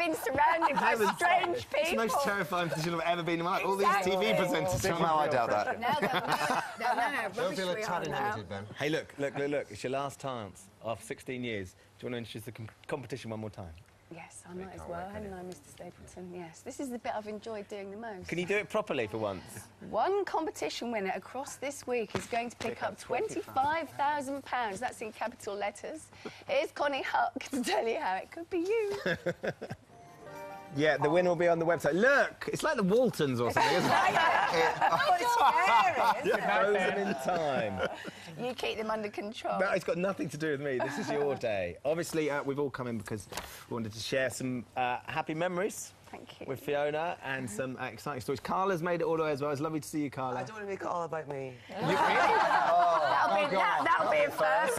been surrounded by strange people. It's the most terrifying position I've ever been in my life. All these TV presenters. Somehow I doubt that. Now that, no, no, no, Don't rubbish feel a we tad are now. inhibited, Ben. Hey, look, look, look, look. It's your last chance after 16 years. Do you want to introduce the com- competition one more time? Yes, I might as well, hadn't I, Mr. Stapleton? Yes, this is the bit I've enjoyed doing the most. Can you do it properly for once? One competition winner across this week is going to pick up £25,000. That's in capital letters. Here's Connie Huck to tell you how it could be you. Yeah, the winner will be on the website. Look, it's like the Waltons or something, isn't it? oh, it's scary, Frozen in time. You keep them under control. No, it's got nothing to do with me. This is your day. Obviously, uh, we've all come in because we wanted to share some uh, happy memories Thank you. with Fiona and some uh, exciting stories. Carla's made it all the way as well. It's lovely to see you, Carla. I don't want to make it all about me. that'll be, that, that'll be a first.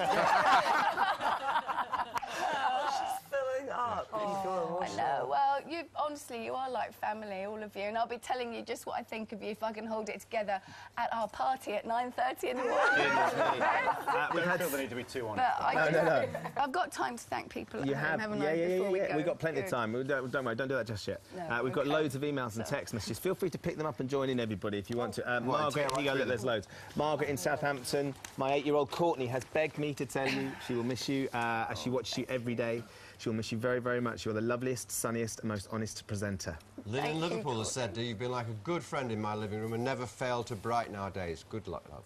Filling up. You feel I know. Well, you honestly, you are like family, all of you, and I'll be telling you just what I think of you if I can hold it together at our party at 9:30 in the morning. Uh, we've had There need to be two on. But I no, no. I've got time to thank people You have, haven't yeah, I? yeah, yeah, before we yeah. go. We've got plenty of time. We don't, don't worry, don't do that just yet. No, uh, we've got loads of emails and text messages. Feel free to pick them up and join in, everybody, if you want to. Uh, Margaret, here you go, look, there's loads. Margaret in Southampton. My eight-year-old Courtney has begged me to tell you she will miss you uh, as she watches you every day. She will miss you very, very much. You're the loveliest, sunniest, and most honest presenter. Lynn Thank in you, Liverpool has said, that you've been like a good friend in my living room and never failed to brighten our days. Good luck, love.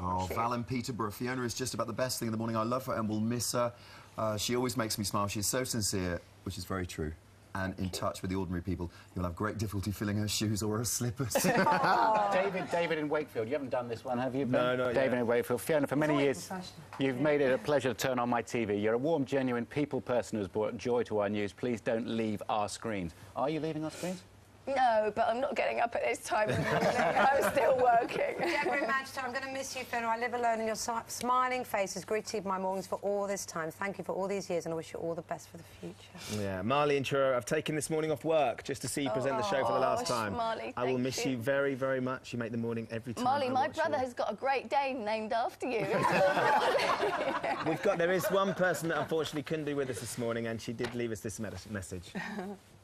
Oh, Val in Peterborough. Fiona is just about the best thing in the morning. I love her and will miss her. Uh, she always makes me smile. She's so sincere, which is very true. And in touch with the ordinary people, you'll have great difficulty filling her shoes or her slippers. David, David in Wakefield. You haven't done this one, have you? Ben? No, not David yet. in Wakefield. Fiona, for many years, you've made it a pleasure to turn on my TV. You're a warm, genuine people person who's brought joy to our news. Please don't leave our screens. Are you leaving our screens? No, but I'm not getting up at this time in the morning. I'm still working. Deborah and Manchester, I'm going to miss you, Fiona. I live alone, and your si- smiling face has greeted my mornings for all this time. Thank you for all these years, and I wish you all the best for the future. Yeah, Marley and Truro, I've taken this morning off work just to see you present the show for the oh, last Oh, time. Marley, I will miss you. you very, very much. You make the morning every time. Marley, I my watch brother you. has got a great Dane named after you. We've got, there is one person that unfortunately couldn't be with us this morning, and she did leave us this message.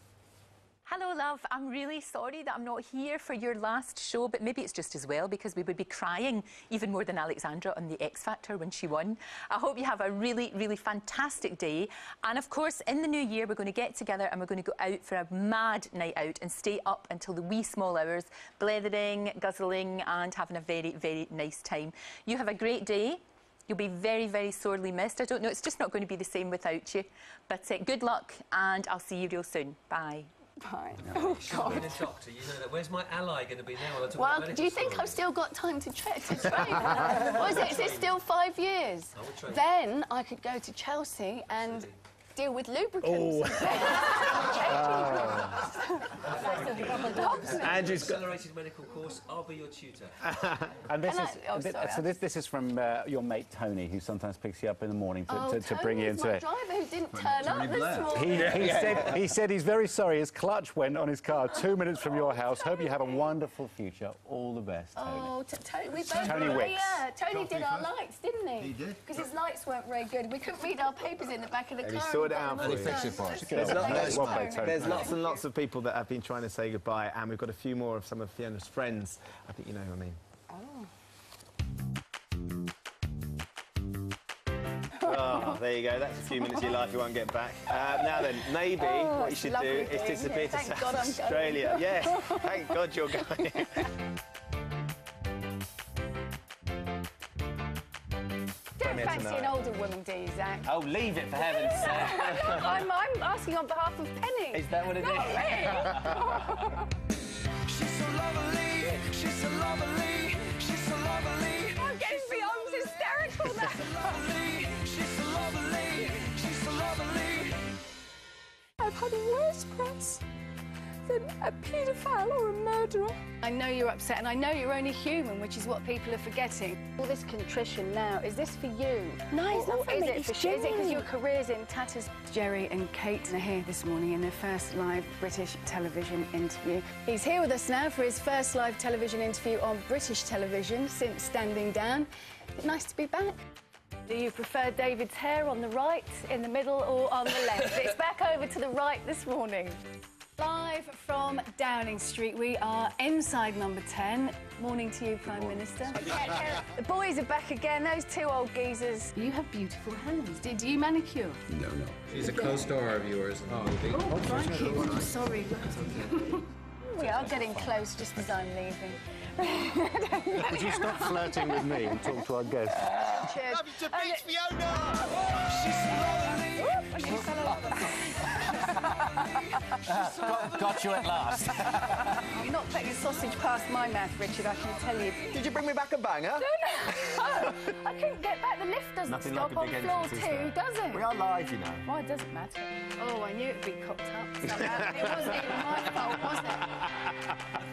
Hello, love. I'm really sorry that I'm not here for your last show, but maybe it's just as well because we would be crying even more than Alexandra on the X Factor when she won. I hope you have a really, really fantastic day. And of course, in the new year, we're going to get together and we're going to go out for a mad night out and stay up until the wee small hours, blethering, guzzling, and having a very, very nice time. You have a great day. You'll be very, very sorely missed. I don't know, it's just not going to be the same without you. But uh, good luck, and I'll see you real soon. Bye. Fine. Oh, God. Being a doctor, you know that. Where's my ally going to be now? Well, do you think I've still got time to, tra- to train? what is it? Is it still five years? I. Then I could go to Chelsea and Absolutely. Deal with lubricants. Andrew's got. Accelerated medical course. I'll be your tutor. And this Can is I- oh, thi- sorry, so. This this is from uh, your mate Tony, who sometimes picks you up in the morning to, Oh, to, to bring you Tony's into my it. driver who didn't turn Tony up this morning. He, he said he said he's very sorry. His clutch went on his car two minutes from your house. Hope you have a wonderful future. All the best, Tony. Oh, t- Tony, we both Tony oh, Wicks. yeah, Tony did our lights, didn't he? He did. Because his lights weren't very good. We couldn't read our papers in the back of the And car. Sorted it got out for you. Fix it for us. There's There's, lots, you. Well played, there's lots and lots of people that have been trying to say goodbye, and we've got a few more of some of Fiona's friends. I think you know who I mean. Oh, there you go. That's a few minutes of your life you won't get back. Uh, now then, maybe Oh, what you should do is disappear it. to South God Australia. Yes, thank God you're going. Don't here fancy an older woman, do you, Zach? oh, leave it for heaven's sake. I'm, I'm asking on behalf of Penny. Is that what it is? Not me. She's so lovely, she's so lovely, she's so lovely, I'm getting beyond hysterical now. lovely, she's so lovely, she's so lovely. I've had worse press than a paedophile or a murderer. I know you're upset, and I know you're only human, which is what people are forgetting. All this contrition now, is this for you? No, it's Or- not or for is me, it it's for sh- Is it because your career's in tatters? Gerry and Kate are here this morning in their first live British television interview. He's here with us now for his first live television interview on British television since standing down. Nice to be back. Do you prefer David's hair on the right, in the middle, or on the left? it's back over to the right this morning. Live from Downing Street, we are inside number 10. Morning to you, Prime Minister. the boys are back again, those two old geezers. You have beautiful hands. Did you manicure? No, no. She's a co-star of yours in the movie. Oh, crikey. Oh, sorry. we are getting close just as I'm leaving. Would you stop flirting with me and talk to our guests? Cheers. Love you to beach, Fiona! Got, got you at last. You're not putting a sausage past my mouth, Richard, I can tell you. Did you bring me back a banger? No, no. Oh, I couldn't get back. The lift doesn't Nothing stop like on floor two, there? does it? We are live, you know. Why it doesn't matter? Oh, I knew it'd be cocked up somehow. it wasn't even my fault, was it?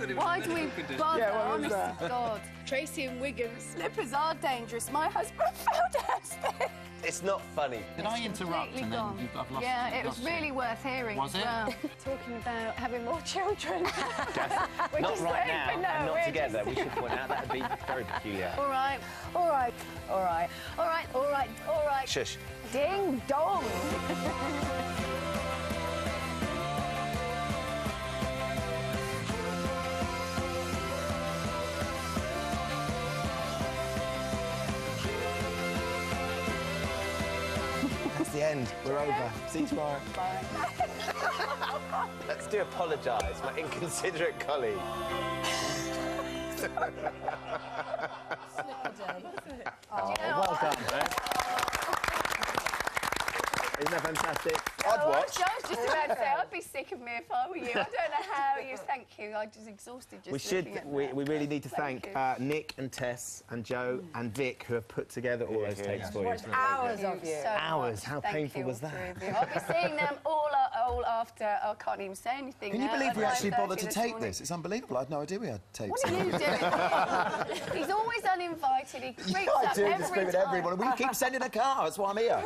Why do we bother? Yeah, what was Honest that? to God. Tracy and Wiggins. Slippers are dangerous. My husband fell downstairs. It's not funny. Did I interrupt and then gone. you, I've lost yeah, it was lost really worth hearing. Was as it? Well. Talking about having more children. We're Not just right saying, now, no, and not together. just- We should point out that would be very peculiar. All right, all right, all right, all right, all right, all right. Shush. Ding dong. End. We're over. See you tomorrow. Bye. Let's do apologise, my inconsiderate colleague. Oh, well done. Isn't that fantastic? I'd watch. I was just about to say, I'd be sick of me if I were you. I don't know how you. Thank you. I'm just exhausted just We should. looking at We, we really need to thank, you. uh, Nick and Tess and Joe and Vic who have put together all those tapes for you. Hours of you. so Hours. much. How Thank painful was that? three of you. I'll be seeing them all, uh, all after. I can't even say anything. Can you believe we actually bothered to this take morning. this? It's unbelievable. I had no idea we had tapes. What are you doing? He's always uninvited. He creeps I up do every this with time. everyone. We keep sending a car. That's why I'm here.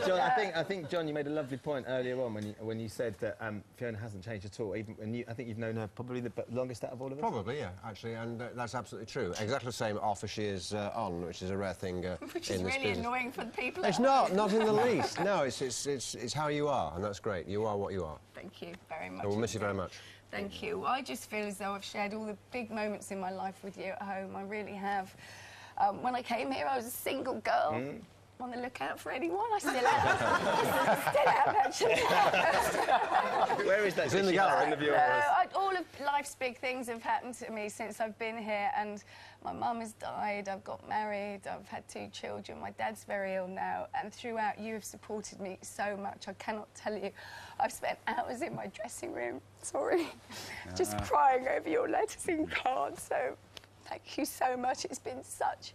John, I think I think John, you made a lovely point earlier on when you when you said that um, Fiona hasn't changed at all. Even when you, I think you've known her probably the longest out of all of us. Probably, yeah, actually, and uh, that's absolutely true. Exactly the same off as she is uh, on, which is a rare thing uh, Which in is this really business. annoying for the people. It's not, home. not in the least. No, it's, it's, it's, it's how you are, and that's great. You are what you are. Thank you very much. And we'll miss you very much. Thank you. I just feel as though I've shared all the big moments in my life with you at home. I really have. Um, when I came here, I was a single girl. Mm. On the lookout for anyone, I still am. still am, actually. Where is that? It's in the She- gallery. of No. I, all of life's big things have happened to me since I've been here, and my mum has died. I've got married. I've had two children. My dad's very ill now, and throughout, you have supported me so much. I cannot tell you. I've spent hours in my dressing room. Sorry, just ah. crying over your letters and cards. So, thank you so much. It's been such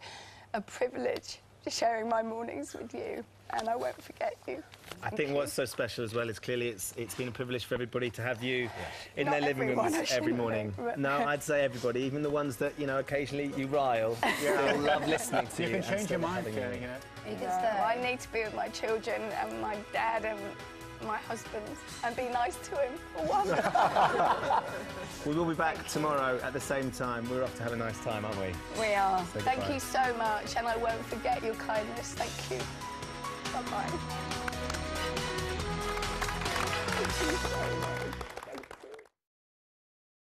a privilege sharing my mornings with you, and I won't forget you. I think what's so special as well is clearly it's it's been a privilege for everybody to have you in Not their living everyone, rooms every morning. but- No, I'd say everybody, even the ones that you know occasionally you rile. Still love listening to you. You can change your mind, having Fiona, you. you know. No, I need to be with my children and my dad and my husband and be nice to him for once. We will be back tomorrow at the same time. We're off to have a nice time, aren't we? we are. Say Thank you so much and I won't forget your kindness. Thank you. Bye-bye. Thank you so much.